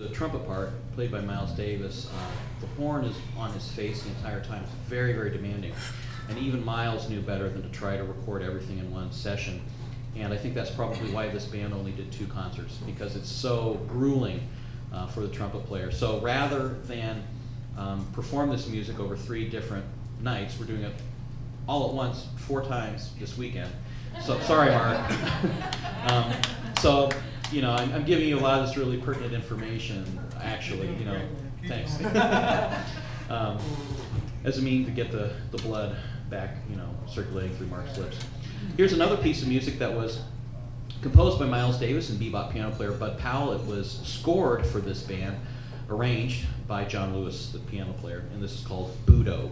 The trumpet part, played by Miles Davis, uh, the horn is on his face the entire time. It's very, very demanding. And even Miles knew better than to try to record everything in one session. And I think that's probably why this band only did two concerts, because it's so grueling uh, for the trumpet player. So rather than um, perform this music over three different nights, we're doing it all at once, four times this weekend. So sorry, Mark. um, so you know, I'm, I'm, giving you a lot of this really pertinent information. Actually, you know, thanks. um, as a means to get the the blood back, you know, circulating through Mark's lips. Here's another piece of music that was composed by Miles Davis and bebop piano player Bud Powell. It was scored for this band, arranged by John Lewis, the piano player, and this is called Budo.